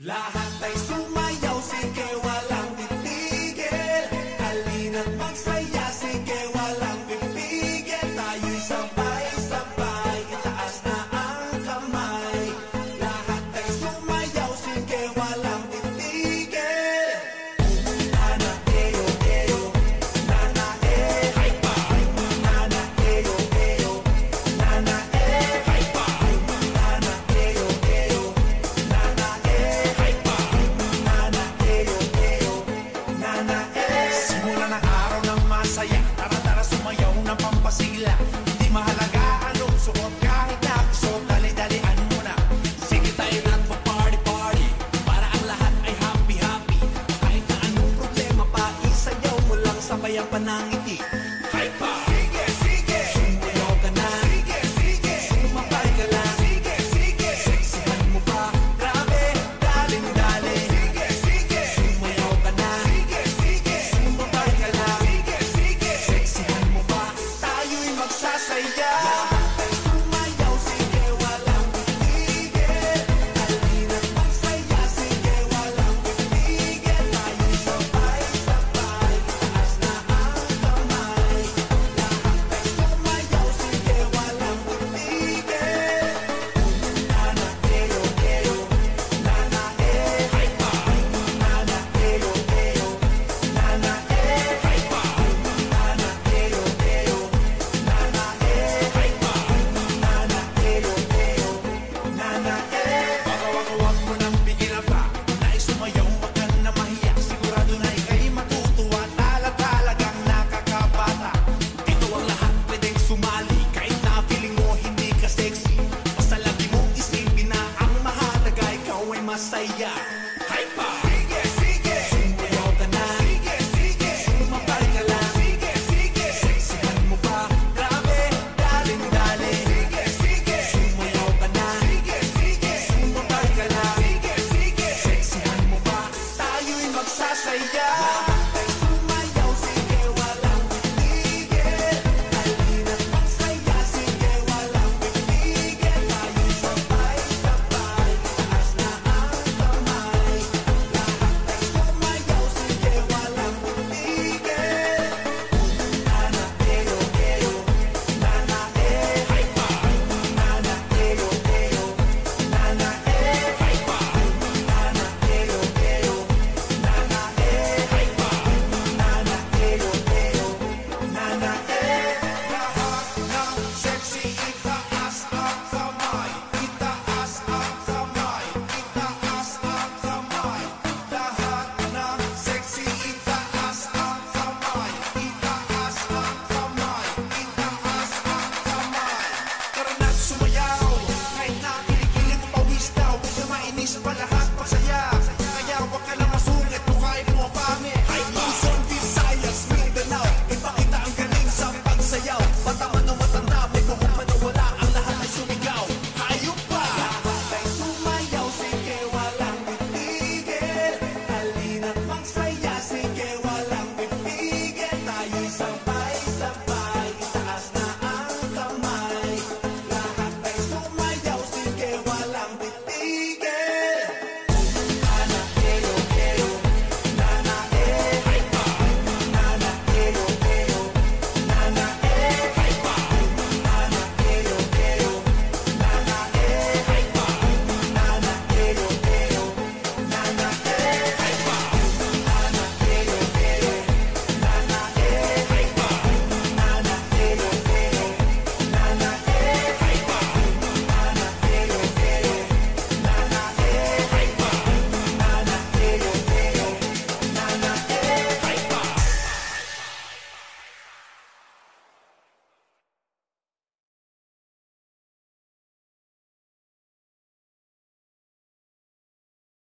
Lahat ay sumayaw si Kewala sigla Di mahalaga anong suot kahit na gusto Dali-dalian mo na. Sige tayo nagpa-party-party Para lahat ay happy-happy Kahit na problema pa Isayaw mo lang sabay ang panangiti. Hype pa! say yeah. Police, but the hospital.